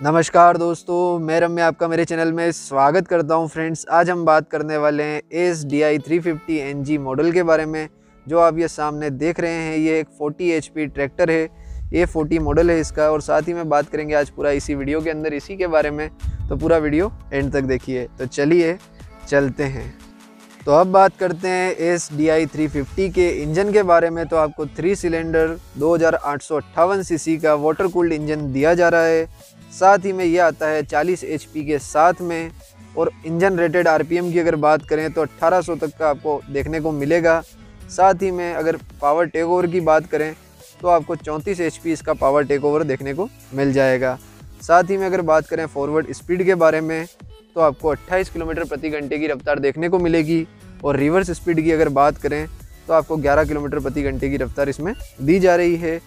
नमस्कार दोस्तों, मैं रम्य आपका मेरे चैनल में स्वागत करता हूँ। फ्रेंड्स, आज हम बात करने वाले हैं S D I three fifty N G model के बारे में, जो आप ये सामने देख रहे हैं। ये एक 40 एच पी ट्रैक्टर है, ये 40 मॉडल है इसका, और साथ ही में बात करेंगे आज पूरा इसी वीडियो के अंदर, इसी के बारे में। तो पूरा वीडियो एंड तक देखिए। तो चलिए, चलते हैं। तो अब बात करते हैं S D I three fifty के इंजन के बारे में। तो आपको थ्री सिलेंडर, दो हज़ार आठ सौ अट्ठावन सी सी का वाटर कूल्ड इंजन दिया जा रहा है। साथ ही में ये आता है 40 एचपी के साथ में। और इंजन रेटेड आरपीएम की अगर बात करें तो 1800 तक का आपको देखने को मिलेगा। साथ ही में अगर पावर टेक ओवर की बात करें तो आपको चौंतीस एच इसका पावर टेक ओवर देखने को मिल जाएगा। साथ ही में अगर बात करें फॉरवर्ड स्पीड के बारे में तो आपको 28 किलोमीटर प्रति घंटे की रफ्तार देखने को मिलेगी। और रिवर्स स्पीड की अगर बात करें तो आपको 11 किलोमीटर प्रति घंटे की रफ्तार इसमें दी जा रही है।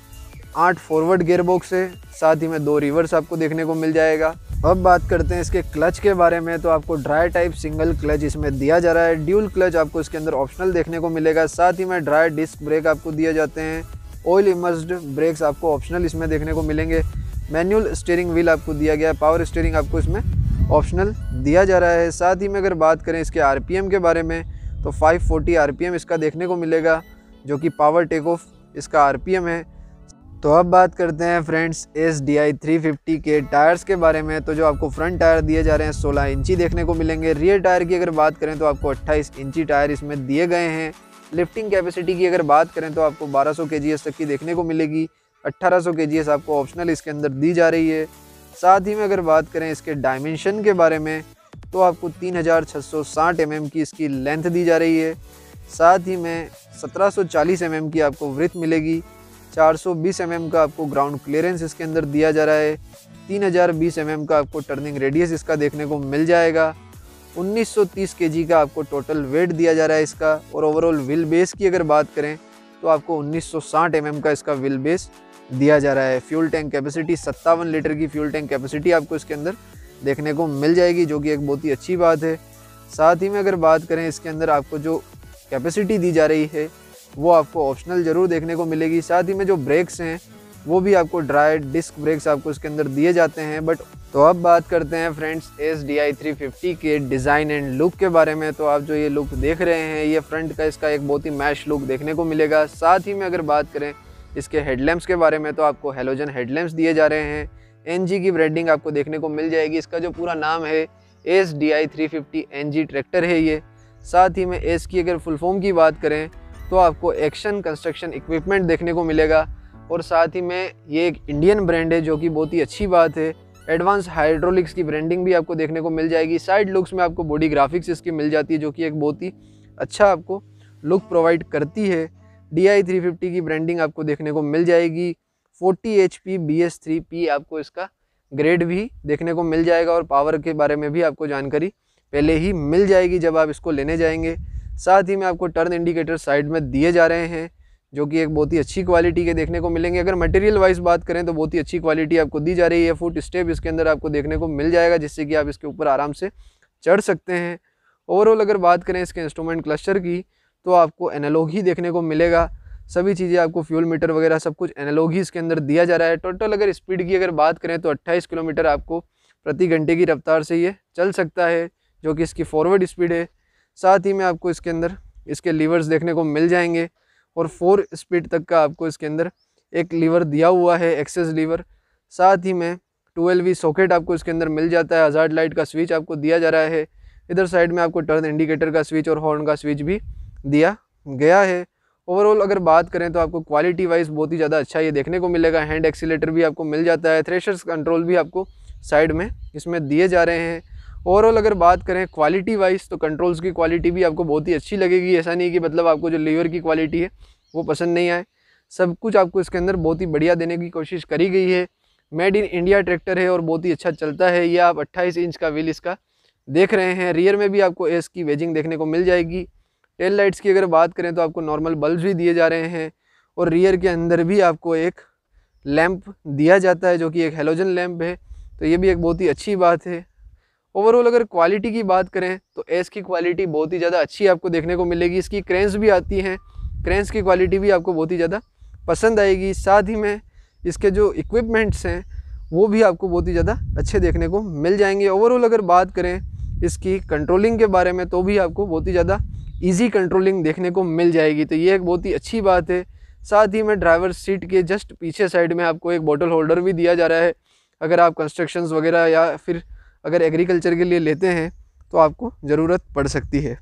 आठ फॉरवर्ड गेयर बॉक्स है, साथ ही में दो रिवर्स आपको देखने को मिल जाएगा। अब बात करते हैं इसके क्लच के बारे में तो आपको ड्राई टाइप सिंगल क्लच इसमें दिया जा रहा है। ड्यूल क्लच आपको इसके अंदर ऑप्शनल देखने को मिलेगा, साथ ही में ड्राई डिस्क ब्रेक आपको दिए जाते हैं। ऑयल इमर्स्ड ब्रेक्स आपको ऑप्शनल इसमें देखने को मिलेंगे। मैनुअल स्टेयरिंग व्हील आपको दिया गया है पावर स्टेयरिंग आपको इसमें ऑप्शनल दिया जा रहा है। साथ ही में अगर बात करें इसके आरपीएम के बारे में तो 540 आरपीएम इसका देखने को मिलेगा, जो कि पावर टेक ऑफ़ इसका आरपीएम है। तो अब बात करते हैं friends S D I three fifty के टायर्स के बारे में। तो जो आपको फ्रंट टायर दिए जा रहे हैं 16 इंची देखने को मिलेंगे। रियर टायर की अगर बात करें तो आपको 28 इंची टायर इसमें दिए गए हैं। लिफ्टिंग कैपेसिटी की अगर बात करें तो आपको 1200 सौ के तक की देखने को मिलेगी। 1800 सौ के आपको ऑप्शनल इसके अंदर दी जा रही है। साथ ही में अगर बात करें इसके डायमेंशन के बारे में तो आपको तीन हज़ार एम की इसकी लेंथ दी जा रही है। साथ ही में सत्रह सौ एम की आपको वृथ मिलेगी। 420 mm का आपको ग्राउंड क्लियरेंस इसके अंदर दिया जा रहा है। 3020 mm का आपको टर्निंग रेडियस इसका देखने को मिल जाएगा। 1930 केजी का आपको टोटल वेट दिया जा रहा है इसका। और ओवरऑल व्हील बेस की अगर बात करें तो आपको 1960 mm का इसका व्हील बेस दिया जा रहा है। फ्यूल टैंक कैपेसिटी सत्तावन लीटर की फ्यूल टैंक कैपेसिटी आपको इसके अंदर देखने को मिल जाएगी, जो कि एक बहुत ही अच्छी बात है। साथ ही में अगर बात करें इसके अंदर आपको जो कैपेसिटी दी जा रही है वो आपको ऑप्शनल ज़रूर देखने को मिलेगी। साथ ही में जो ब्रेक्स हैं, वो भी आपको ड्राई डिस्क ब्रेक्स आपको इसके अंदर दिए जाते हैं। बट तो अब बात करते हैं friends S D I three fifty के डिज़ाइन एंड लुक के बारे में। तो आप जो ये लुक देख रहे हैं, ये फ्रंट का इसका एक बहुत ही मैश लुक देखने को मिलेगा। साथ ही में अगर बात करें इसके हेडलैम्प्स के बारे में तो आपको हेलोजन हेडलैम्प्स दिए जा रहे हैं। एनजी की ब्रांडिंग आपको देखने को मिल जाएगी। इसका जो पूरा नाम है S D I three fifty N G tractor है ये। साथ ही में एस की अगर फुल फॉर्म की बात करें तो आपको एक्शन कंस्ट्रक्शन इक्विपमेंट देखने को मिलेगा। और साथ ही में ये एक इंडियन ब्रांड है, जो कि बहुत ही अच्छी बात है। एडवांस हाइड्रोलिक्स की ब्रांडिंग भी आपको देखने को मिल जाएगी। साइड लुक्स में आपको बॉडी ग्राफिक्स इसकी मिल जाती है, जो कि एक बहुत ही अच्छा आपको लुक प्रोवाइड करती है। डी आई थ्री फिफ्टी की ब्रांडिंग आपको देखने को मिल जाएगी। Forty H P B S three P आपको इसका ग्रेड भी देखने को मिल जाएगा। और पावर के बारे में भी आपको जानकारी पहले ही मिल जाएगी जब आप इसको लेने जाएँगे। साथ ही में आपको टर्न इंडिकेटर साइड में दिए जा रहे हैं, जो कि एक बहुत ही अच्छी क्वालिटी के देखने को मिलेंगे। अगर मटेरियल वाइज बात करें तो बहुत ही अच्छी क्वालिटी आपको दी जा रही है। फुट स्टेप इसके अंदर आपको देखने को मिल जाएगा, जिससे कि आप इसके ऊपर आराम से चढ़ सकते हैं। ओवरऑल अगर बात करें इसके इंस्ट्रूमेंट क्लस्टर की तो आपको एनालॉग ही देखने को मिलेगा। सभी चीज़ें आपको फ्यूल मीटर वगैरह सब कुछ एनालॉग ही इसके अंदर दिया जा रहा है। टोटल अगर स्पीड की अगर बात करें तो अट्ठाईस किलोमीटर आपको प्रति घंटे की रफ्तार से ये चल सकता है, जो कि इसकी फॉरवर्ड स्पीड है। साथ ही में आपको इसके अंदर, इसके लीवर्स देखने को मिल जाएँगे और फोर स्पीड तक का आपको इसके अंदर एक लीवर दिया हुआ है एक्सेस लीवर साथ ही में वी सॉकेट आपको इसके अंदर मिल जाता है हज़ार लाइट का स्विच आपको दिया जा रहा है। इधर साइड में आपको टर्न इंडिकेटर का स्विच और हॉर्न का स्विच भी दिया गया है। ओवरऑल अगर बात करें तो आपको क्वालिटी वाइज बहुत ही ज़्यादा अच्छा ये देखने को मिलेगा। हैंड एक्सीटर भी आपको मिल जाता है थ्रेशर्स कंट्रोल भी आपको साइड में इसमें दिए जा रहे हैं। ओवरऑल अगर बात करें क्वालिटी वाइज तो कंट्रोल्स की क्वालिटी भी आपको बहुत ही अच्छी लगेगी। ऐसा नहीं कि मतलब आपको जो लीवर की क्वालिटी है, वो पसंद नहीं आए। सब कुछ आपको इसके अंदर बहुत ही बढ़िया देने की कोशिश करी गई है। मेड इन इंडिया ट्रैक्टर है और बहुत ही अच्छा चलता है। यह आप 28 इंच का व्हील इसका देख रहे हैं। रियर में भी आपको एस की वेजिंग देखने को मिल जाएगी। टेल लाइट्स की अगर बात करें तो आपको नॉर्मल बल्ब भी दिए जा रहे हैं और रियर के अंदर भी आपको एक लैंप दिया जाता है, जो कि एक हेलोजन लैंप है। तो ये भी एक बहुत ही अच्छी बात है। ओवरऑल अगर क्वालिटी की बात करें तो एस की क्वालिटी बहुत ही ज़्यादा अच्छी आपको देखने को मिलेगी। इसकी क्रेंस भी आती हैं। क्रेंस की क्वालिटी भी आपको बहुत ही ज़्यादा पसंद आएगी। साथ ही में इसके जो इक्विपमेंट्स हैं, वो भी आपको बहुत ही ज़्यादा अच्छे देखने को मिल जाएँगे। ओवरऑल अगर बात करें इसकी कंट्रोलिंग के बारे में तो भी आपको बहुत ही ज़्यादा ईजी कंट्रोलिंग देखने को मिल जाएगी। तो ये एक बहुत ही अच्छी बात है। साथ ही में ड्राइवर सीट के जस्ट पीछे साइड में आपको एक बॉटल होल्डर भी दिया जा रहा है। अगर आप कंस्ट्रक्शंस वगैरह या फिर अगर एग्रीकल्चर के लिए लेते हैं तो आपको ज़रूरत पड़ सकती है।